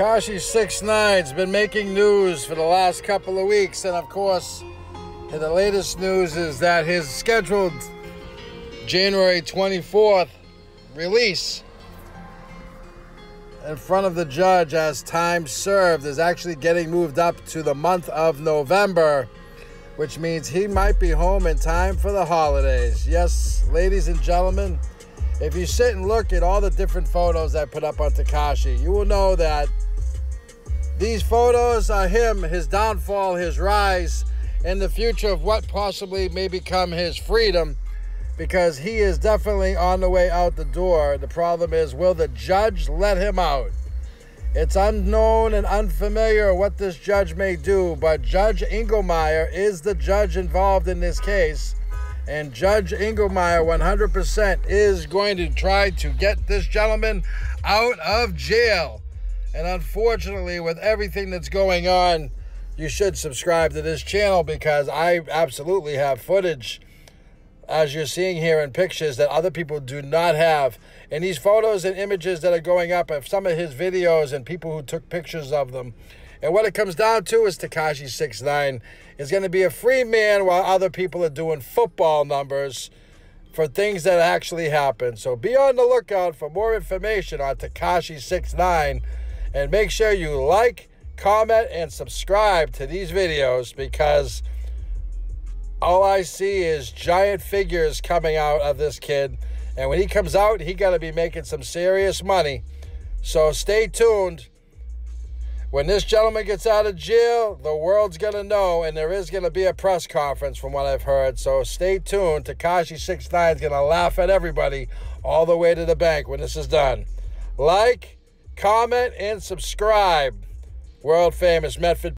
Tekashi Six Nine's been making news for the last couple of weeks, and of course, the latest news is that his scheduled January 24th release in front of the judge as time served is actually getting moved up to the month of November, which means he might be home in time for the holidays. Yes, ladies and gentlemen, if you sit and look at all the different photos I put up on Tekashi, you will know that these photos are him, his downfall, his rise, and the future of what possibly may become his freedom because he is definitely on the way out the door. The problem is, will the judge let him out? It's unknown and unfamiliar what this judge may do, but Judge Engelmayer is the judge involved in this case. And Judge Engelmayer 100% is going to try to get this gentleman out of jail. And unfortunately, with everything that's going on, you should subscribe to this channel because I absolutely have footage as you're seeing here in pictures that other people do not have. And these photos and images that are going up of some of his videos and people who took pictures of them. And what it comes down to is Tekashi Six Nine is going to be a free man while other people are doing football numbers for things that actually happen. So be on the lookout for more information on Tekashi Six Nine, and make sure you like, comment, and subscribe to these videos because all I see is giant figures coming out of this kid. And when he comes out, he got to be making some serious money. So stay tuned. When this gentleman gets out of jail, the world's going to know, and there is going to be a press conference from what I've heard. So stay tuned. Tekashi 69 is going to laugh at everybody all the way to the bank when this is done. Like, comment, and subscribe. World famous Medford